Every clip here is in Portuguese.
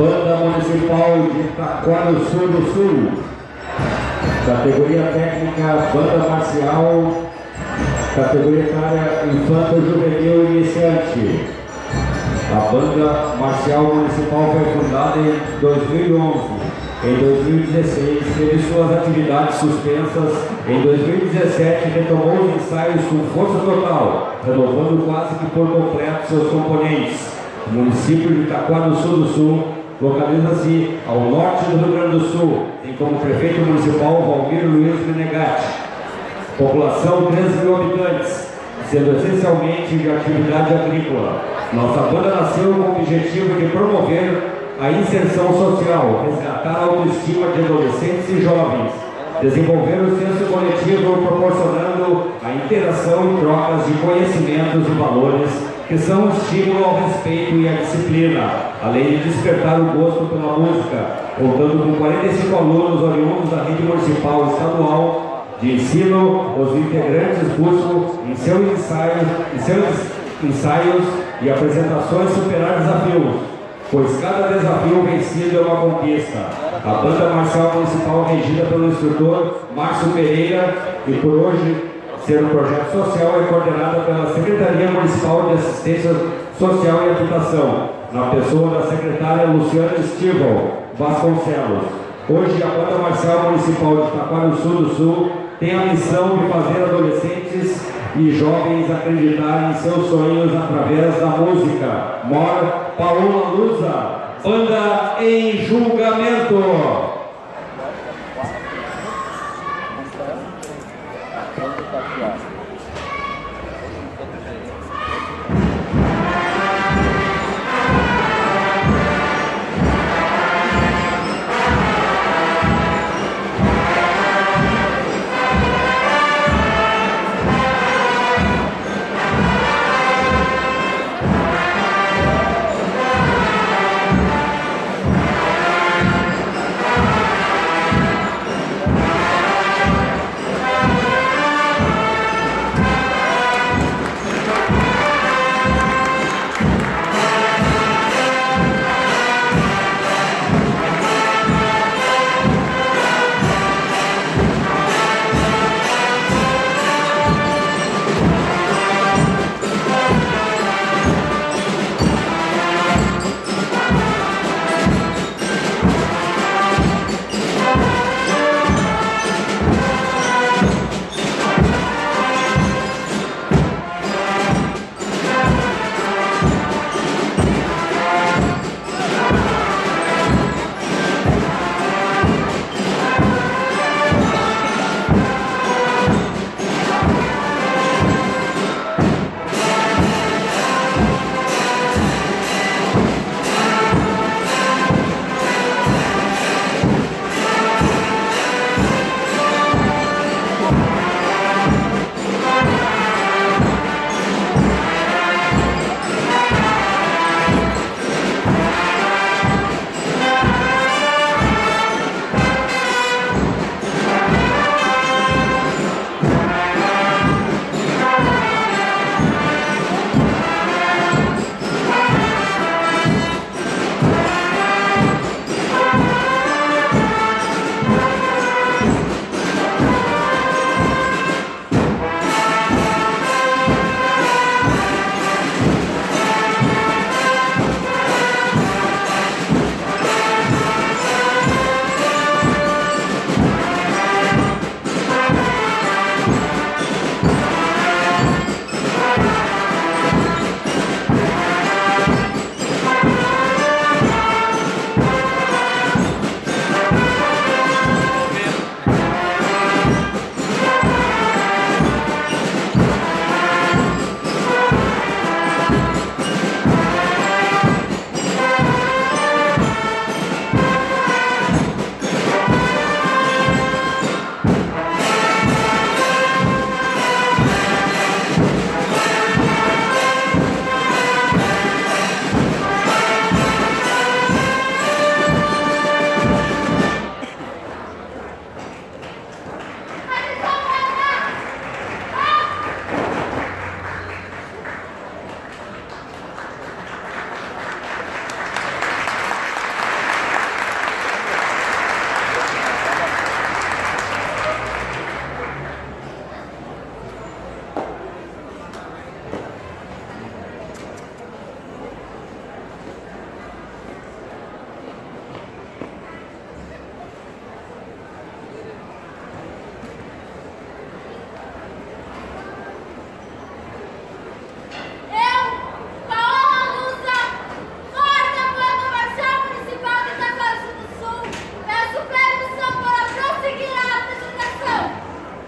Banda Municipal de Itaquá do Sul do Sul. Categoria técnica, banda marcial, categoria etária infanto juvenil iniciante. A banda marcial municipal foi fundada em 2011. Em 2016, teve suas atividades suspensas. Em 2017, retomou os ensaios com força total, renovando quase que por completo seus componentes. O município de Itaquá do Sul do Sul localiza-se ao norte do Rio Grande do Sul, tem como prefeito municipal Valmir Luiz Menegatti. População 13 mil habitantes, sendo essencialmente de atividade agrícola. Nossa banda nasceu com o objetivo de promover a inserção social, resgatar a autoestima de adolescentes e jovens, desenvolver o senso coletivo proporcionando a interação e trocas de conhecimentos e valores que são um estímulo ao respeito e à disciplina, além de despertar o gosto pela música, contando com 45 alunos oriundos da rede municipal e estadual de ensino, os integrantes buscam em seus ensaios, em seus ensaios e apresentações superar desafios, pois cada desafio vencido é uma conquista. A banda marcial municipal regida pelo instrutor Márcio Pereira e por hoje ser um projeto social é coordenada pela Secretaria Municipal de Assistência Social e Habitação, na pessoa da secretária Luciana Estival Vasconcelos. Hoje a banda marcial municipal de Itaquá do Sul do Sul tem a missão de fazer adolescentes e jovens acreditarem em seus sonhos através da música. Mora Paola Luza, banda em julgamento.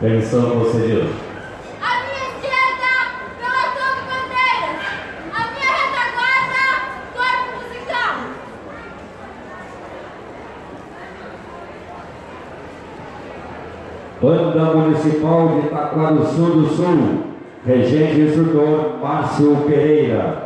Permissão concedida. A minha esquerda, relação de bandeiras. A minha retaguarda, corpo musical. Banda Municipal de Itaquá do Sul do Sul. Regente instrutor Márcio Pereira.